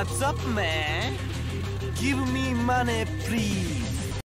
What's up, man? Give me money, please.